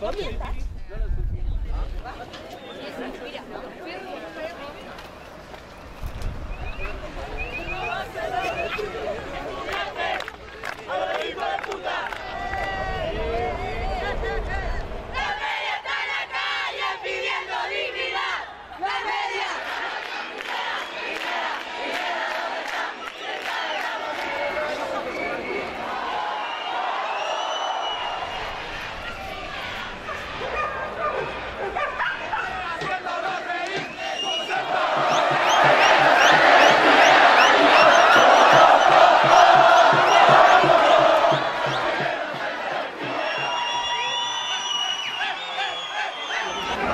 何必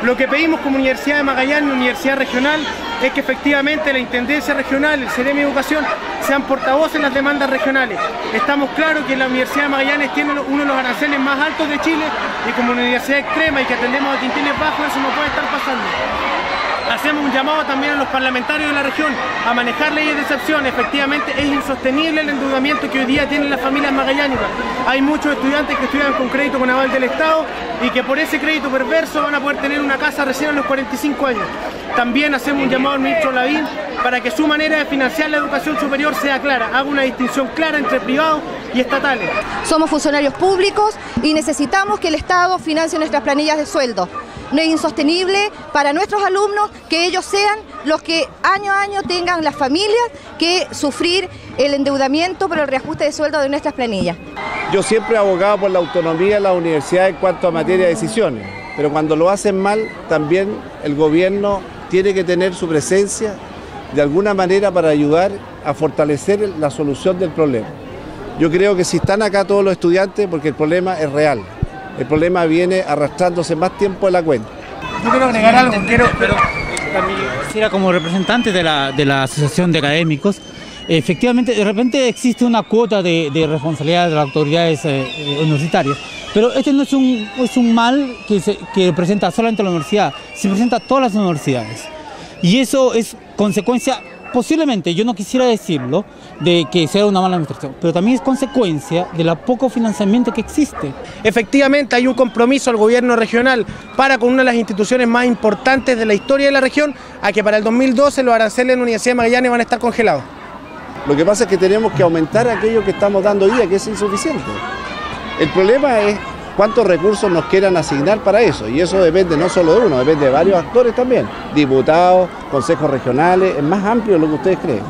Lo que pedimos como Universidad de Magallanes, Universidad Regional, es que efectivamente la Intendencia Regional, el CEREM Educación, sean portavoces en las demandas regionales. Estamos claros que la Universidad de Magallanes tiene uno de los aranceles más altos de Chile y como una universidad extrema y que atendemos a quintiles bajos, eso no puede estar pasando. Hacemos un llamado también a los parlamentarios de la región a manejar leyes de excepción. Efectivamente es insostenible el endeudamiento que hoy día tienen las familias magallánicas. Hay muchos estudiantes que estudian con crédito con aval del Estado y que por ese crédito perverso van a poder tener una casa recién a los 45 años. También hacemos un llamado al ministro Lavín para que su manera de financiar la educación superior sea clara, haga una distinción clara entre privados y estatales. Somos funcionarios públicos y necesitamos que el Estado financie nuestras planillas de sueldo. No es insostenible para nuestros alumnos que ellos sean los que año a año tengan las familias que sufrir el endeudamiento por el reajuste de sueldo de nuestras planillas. Yo siempre he abogado por la autonomía de la universidad en cuanto a materia de decisiones, pero cuando lo hacen mal, también el gobierno tiene que tener su presencia de alguna manera para ayudar a fortalecer la solución del problema. Yo creo que si están acá todos los estudiantes, porque el problema es real, el problema viene arrastrándose más tiempo de la cuenta. Yo quiero agregar algo, quiero, pero también quisiera como representante de la, de la Asociación de Académicos, efectivamente, de repente existe una cuota de, de responsabilidad de las autoridades eh, universitarias, pero este no es un, es un mal que, se, que presenta solamente la universidad, se presenta a todas las universidades. Y eso es consecuencia, posiblemente, yo no quisiera decirlo, de que sea una mala administración, pero también es consecuencia de la poco financiamiento que existe. Efectivamente hay un compromiso al gobierno regional para con una de las instituciones más importantes de la historia de la región a que para el 2012 los aranceles en la Universidad de Magallanes van a estar congelados. Lo que pasa es que tenemos que aumentar aquello que estamos dando hoy día, que es insuficiente. El problema es cuántos recursos nos quieran asignar para eso, y eso depende no solo de uno, depende de varios actores también, diputados, consejos regionales, es más amplio de lo que ustedes creen.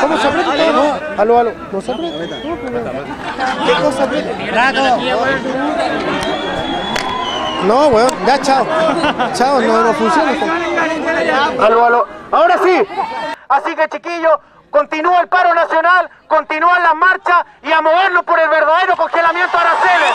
¿Cómo se aprieta todo? Aló, aló. ¿No se aprieta? ¿Qué cosa aprieta? No, weón, ya chao. Chao, no, no funciona. Aló, aló. Ahora sí. Así que chiquillos, continúa el paro nacional, continúan las marchas y a movernos por el verdadero congelamiento de aranceles.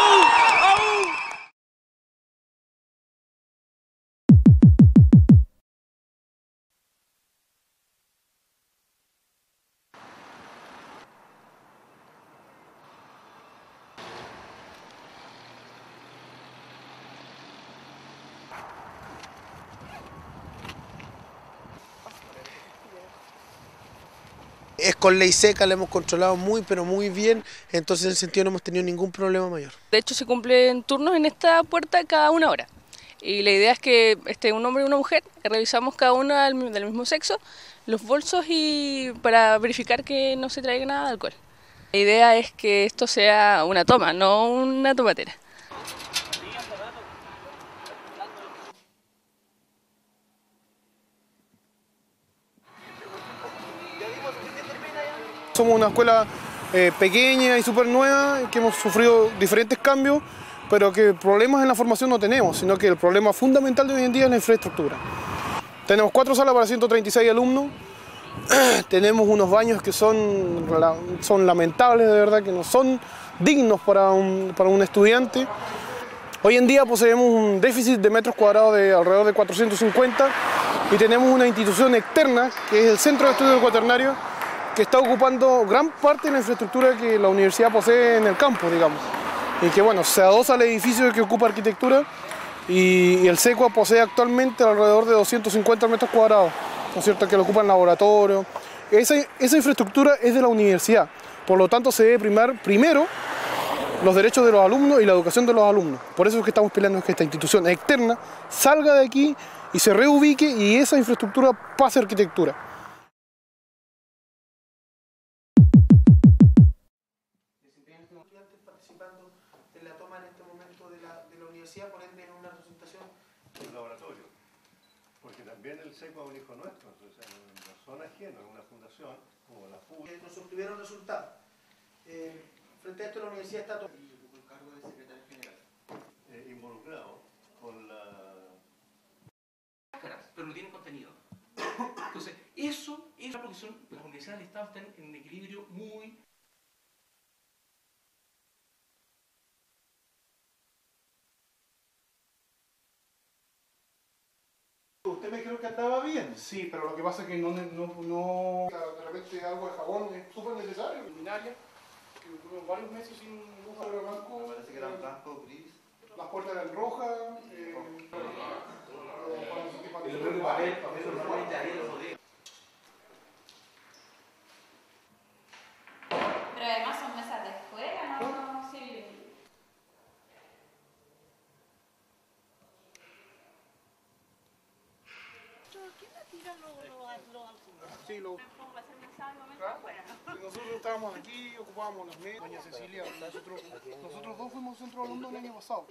Es con ley seca, la hemos controlado muy, pero muy bien, entonces en ese sentido no hemos tenido ningún problema mayor. De hecho, se cumplen turnos en esta puerta cada una hora. Y la idea es que esté un hombre y una mujer, revisamos cada una del mismo sexo, los bolsos y para verificar que no se traiga nada de alcohol. La idea es que esto sea una toma, no una tomatera. Somos una escuela eh, pequeña y súper nueva, que hemos sufrido diferentes cambios, pero que problemas en la formación no tenemos, sino que el problema fundamental de hoy en día es la infraestructura. Tenemos cuatro salas para 136 alumnos, tenemos unos baños que son, son lamentables, de verdad, que no son dignos para un, para un estudiante. Hoy en día poseemos un déficit de metros cuadrados de alrededor de 450 y tenemos una institución externa, que es el Centro de Estudios Cuaternarios, que está ocupando gran parte de la infraestructura que la universidad posee en el campo, digamos. Y que bueno, se adosa al edificio que ocupa arquitectura y, el SECUA posee actualmente alrededor de 250 metros cuadrados, ¿no es cierto?, que lo ocupan laboratorio. Esa, esa infraestructura es de la universidad, por lo tanto se debe primar primero los derechos de los alumnos y la educación de los alumnos. Por eso es que estamos peleando que esta institución externa salga de aquí y se reubique y esa infraestructura pase a arquitectura. Participando en la toma en este momento de la, de la universidad, por ende en una representación un laboratorio. Porque también el SECO es un hijo nuestro, o sea, no son ajenos, es una fundación como la FU. que nos obtuvieron resultados. Eh, frente a esto la universidad está tomando el cargo de secretario general. eh, involucrado con la máscaras, pero no tienen contenido. Entonces, eso es porque son, las universidades del Estado están en un equilibrio muy Usted me dijeron que andaba bien. Sí, pero lo que pasa es que no... no, no de repente algo de jabón es súper necesario. Luminaria, que varios meses sin luz blanco. Parece que eran blanco, gris. Las puertas eran rojas. Eh, Pero además son mesas de escuela, ¿no? Sí. Sí, lo, nosotros estábamos aquí, ocupábamos las mesas. Doña Cecilia, nosotros, nosotros dos fuimos centro de alumnos el año pasado.